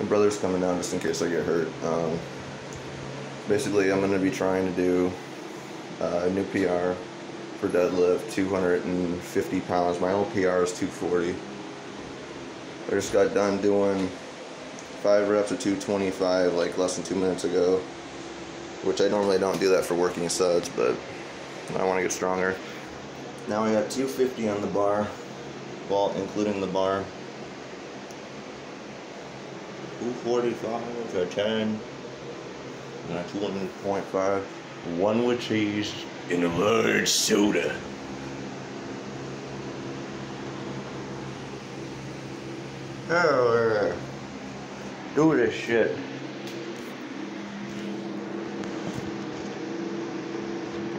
My brother's coming down just in case I get hurt. Um, basically, I'm going to be trying to do uh, a new PR for deadlift, 250 pounds. My old PR is 240. I just got done doing five reps of 225 like less than two minutes ago, which I normally don't do that for working suds, but I want to get stronger. Now I got 250 on the bar, well, including the bar. 245 to 10, and a 2.5. One with cheese and a large soda. Oh, uh, do this shit.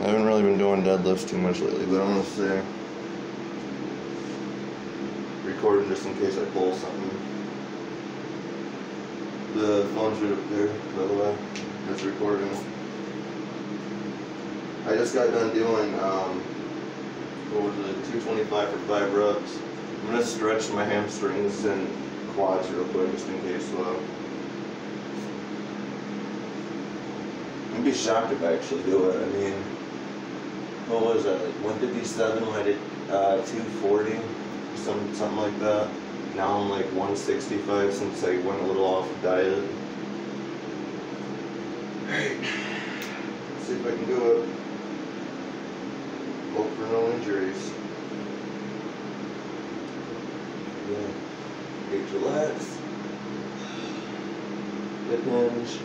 I haven't really been doing deadlifts too much lately, but I'm gonna say recording just in case I pull something. The right up there, by the way. That's recording. I just got done doing um, what was it, 225 for five reps. I'm gonna stretch my hamstrings and quads real quick just in case. So. I'd be shocked if I actually do it. I mean, what was that, like 157 when I did uh, 240, some, something like that. Now I'm like 165 since I went a little off diet. Alright, see if I can do it. Hope for no injuries. Yeah. Big relax. Hip hinge.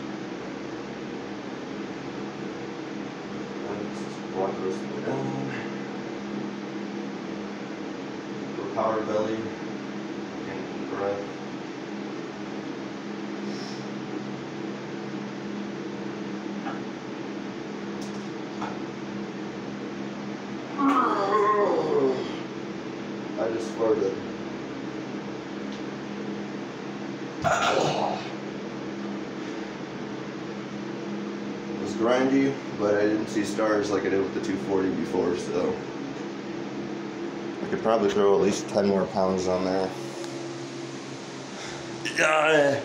And walk those down. And. I just farted. It was grindy, but I didn't see stars like I did with the 240 before, so could probably throw at least 10 more pounds on there. Yeah.